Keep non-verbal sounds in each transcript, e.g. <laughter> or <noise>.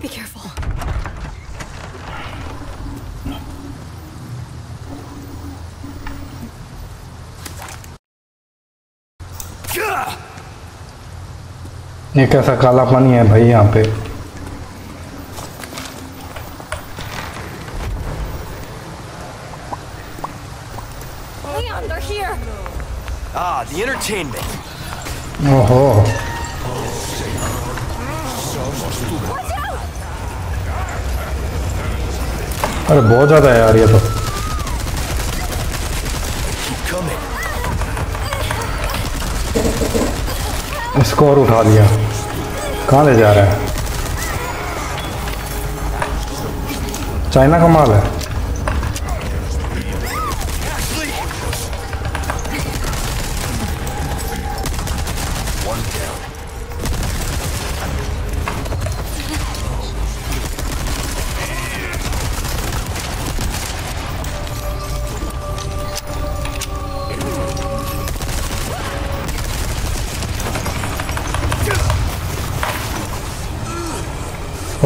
Be careful. ये कैसा काला पानी है भाई यहाँ पे Leon, they're here. Ah, the entertainment. ओहो Watch अरे बहुत ज़्यादा है यार ये तो। स्कोर उठा लिया। कहाँ ले जा रहा है? चाइना का माल है।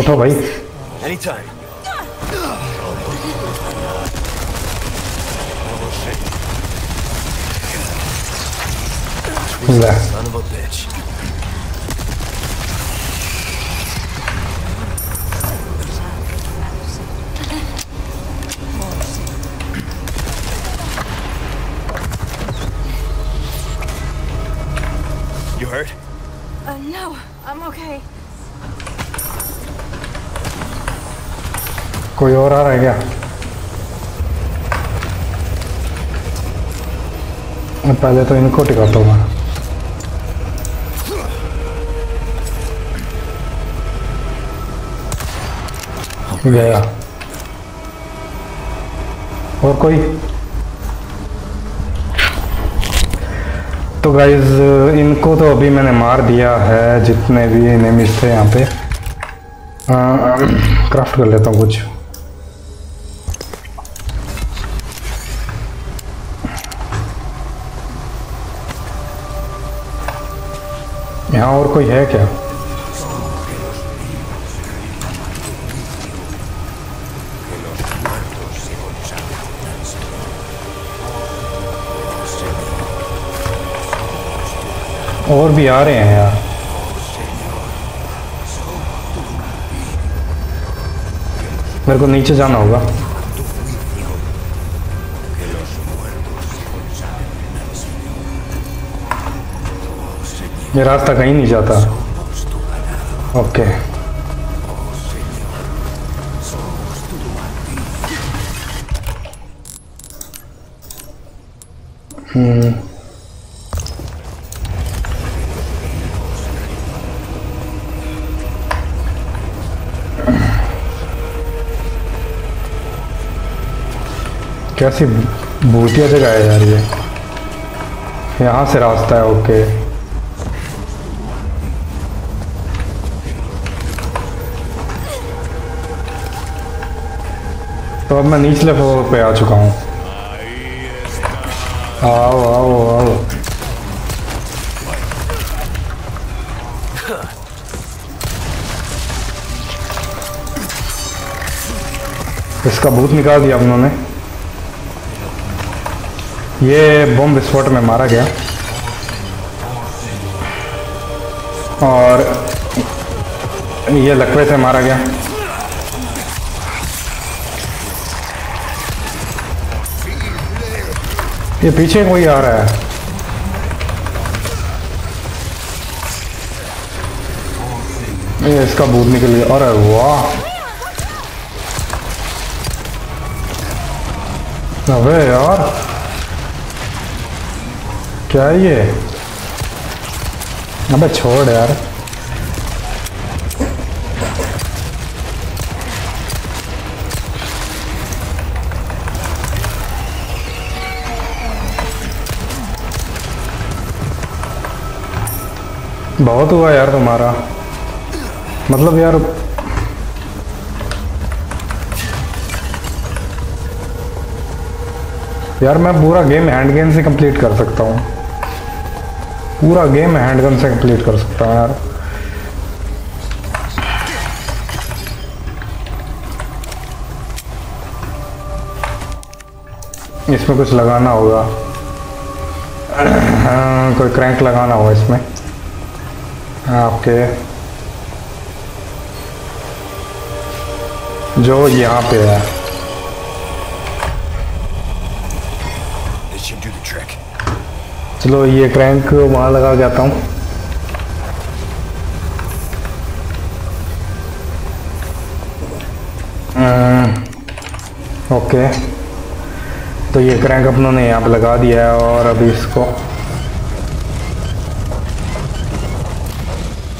उठो भाई Anytime. ले कोई और आ रहा है क्या? मैं पहले तो इनको टिकाता हूँ। मैं गया। और कोई? तो गाइज़ इनको तो अभी मैंने मार दिया है, जितने भी एनिमीज थे यहाँ पे। क्राफ्ट कर लेता हूँ कुछ। यहाँ और कोई है क्या? और भी आ रहे हैं यार। मेरे को नीचे जाना होगा। ये रास्ता कहीं नहीं जाता। ओके। हम्म। कैसी भूतिया जगह है यार ये? यहाँ से रास्ता है, ओके। तो अब मैं निचले फ्लोर पे आ चुका हूँ। आओ आओ आओ। इसका भूत निकाल दिया उन्होंने। ये बम विस्फोट में मारा गया। और ये लकवे से मारा गया। ये पीछे कोई आ रहा है। ये इसका भूत निकल गया। अरे वाह। अबे यार। क्या है ये? अबे छोड़ यार। बहुत हुआ यार तुम्हारा। मतलब यार यार मैं पूरा गेम हैंडगन से कंप्लीट कर सकता हूँ। पूरा गेम हैंडगन से कंप्लीट कर सकता हूँ यार। इसमें कुछ लगाना होगा। <clears throat> हाँ, कोई क्रैंक लगाना होगा इसमें। ओके जो यहाँ पे है. चलो ये क्रैंक वहाँ लगा के आता हूँ। ओके तो ये क्रैंक अपनों ने यहाँ पे लगा दिया है और अभी इसको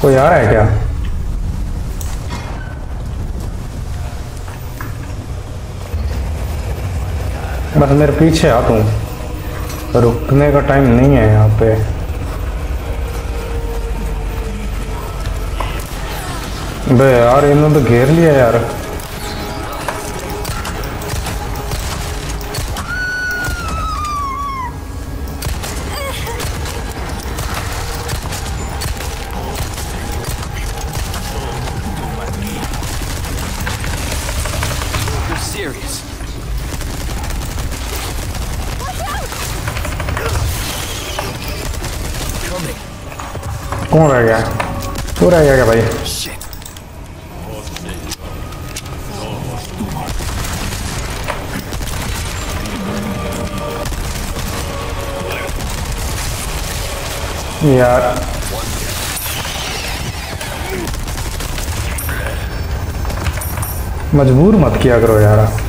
कोई आ रहा है क्या? बस मेरे पीछे आ तू। रुकने का टाइम नहीं है यहाँ पे। बे यार, इन्होंने तो घेर लिया यार। कौन रह गया? तू रह गया क्या भाई? यार। मजबूर मत किया करो यार। Está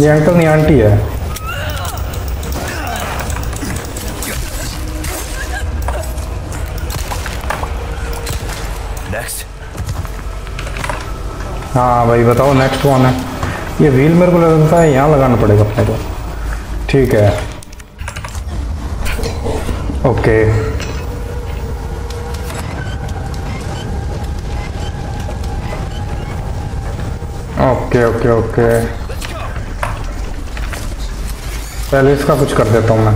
ये अंकल नहीं आंटी है। हाँ भाई बताओ नेक्स्ट वन है। ये व्हील मेरे को लगता है यहाँ लगाना पड़ेगा अपने को। ठीक है। ओके। Okay okay okay. पहले इसका कुछ कर देता हूँ मैं.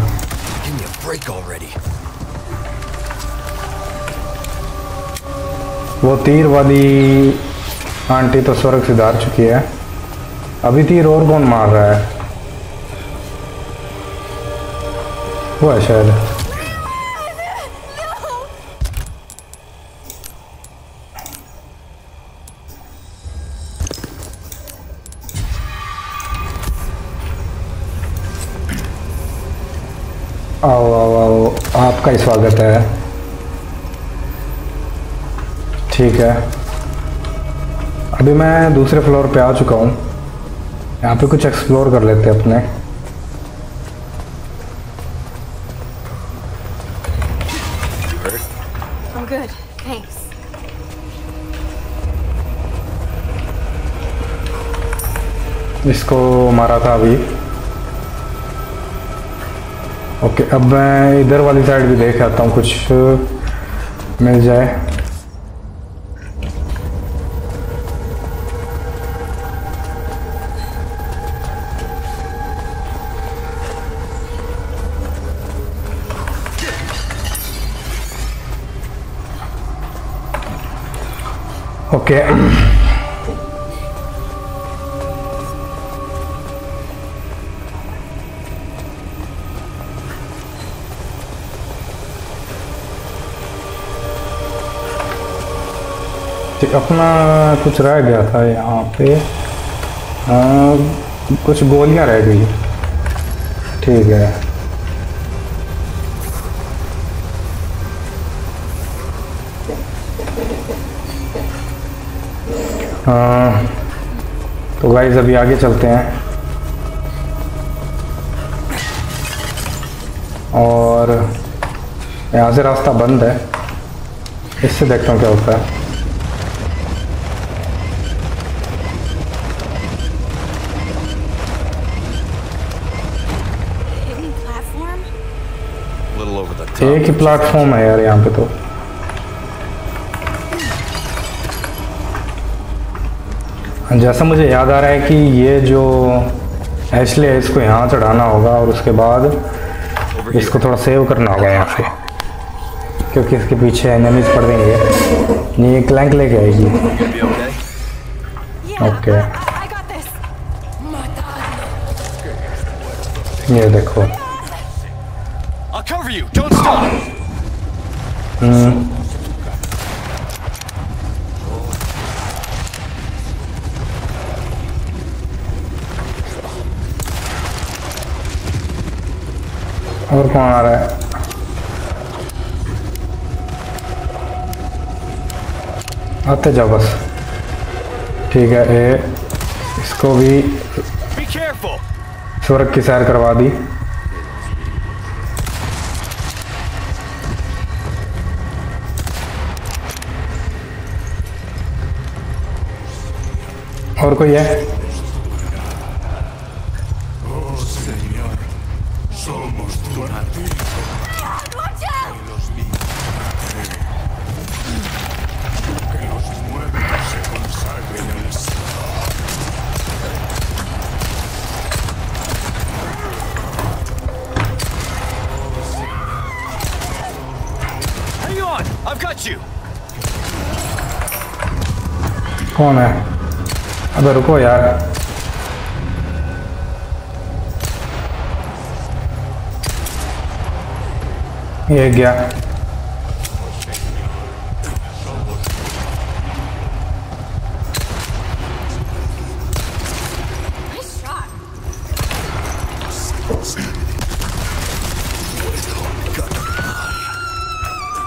वो तीर वाली आंटी तो स्वर्ग सुधार चुकी है। अभी तीर और कौन मार रहा है? वो है शायद। आओ आओ आओ आपका ही स्वागत है। ठीक है। अभी मैं दूसरे फ्लोर पे आ चुका हूँ। यहाँ पे कुछ एक्सप्लोर कर लेते हैं अपने. इसको मारा था अभी। ओके अब मैं इधर वाली साइड भी देख आता हूँ कुछ। मिल जाए। ओके ठीक, अपना कुछ रह गया था यहाँ पे। हाँ, कुछ गोलियाँ रह गई। ठीक है। हाँ तो गाइज़ अभी आगे चलते हैं। और यहाँ से रास्ता बंद है। इससे देखता हूँ क्या होता है। Top. एक ही प्लेटफॉर्म है यार यहाँ पे तो। जैसा मुझे याद आ रहा है कि ये जो एशले है इसको यहाँ चढ़ाना होगा और उसके बाद इसको थोड़ा सेव करना होगा यहाँ से क्योंकि इसके पीछे एनिमीज पड़ देंगे ये क्लैंक लेके आएगी। Okay be okay? I'll cover you. Don't stop. और कौन आ रहा है आते जाओ बस ठीक है ए इसको भी. स्वर्ग की सैर करवा दी और कोई है Watch out! Hang on. I've got you. कौन है अबे रुको यार। ये गया।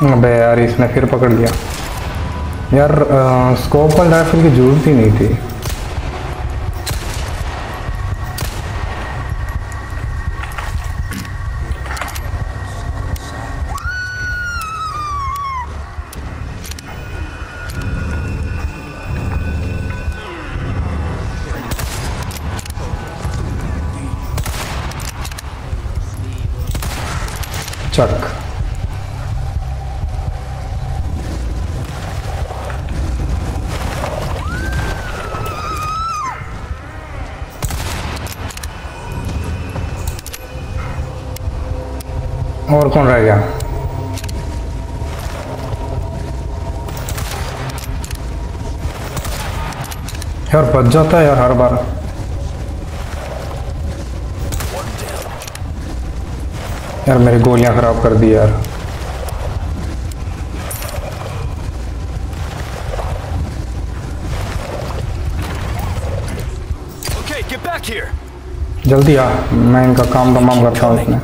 अबे यार, इसने फिर पकड़ लिया। यार स्कोप वाल राइफल की ज़रूरत ही नहीं थी। चक और कौन रह गया यार बच जाता है यार हर बार। यार मेरी गोलियाँ खराब कर दी यार Okay. जल्दी आ मैं इनका काम तमाम करता हूँ इसमें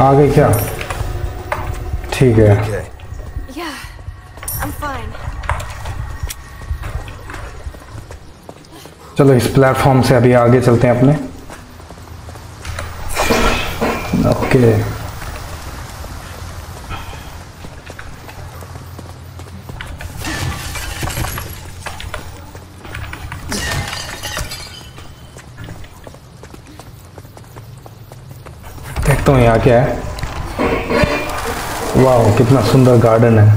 आ गई क्या ठीक है Okay. चलो, इस प्लेटफॉर्म से अभी आगे चलते हैं अपने। ओके देखता हूँ यहाँ क्या है। वाह कितना सुंदर गार्डन है।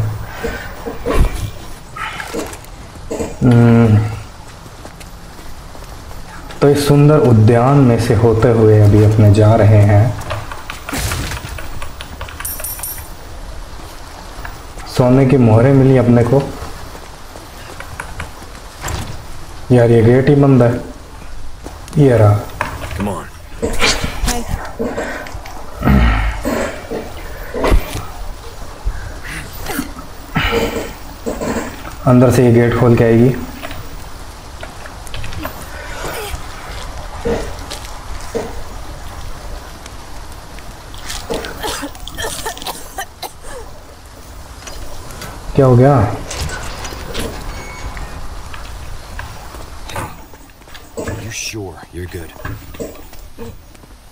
तो इस सुंदर उद्यान में से होते हुए अभी अपने जा रहे हैं। सोने की मोहरें मिली अपने को। यार ये गेट ही बंद है। ये रहा। अंदर से ये गेट खोल के आएगी। क्या हो गया Are you sure you're good?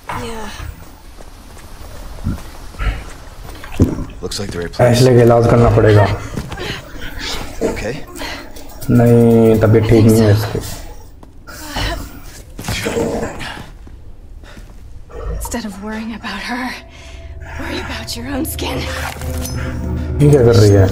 Yeah. Looks like the right place. ऐसले का इलाज करना पड़ेगा Okay. नहीं तबीयत ठीक नहीं है इसकी Instead of worrying about her, Worry about your own skin. ये क्या कर रही है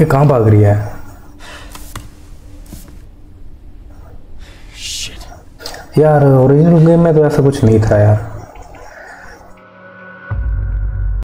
ये कहाँ भाग रही है? यार ओरिजिनल गेम में तो ऐसा कुछ नहीं था यार।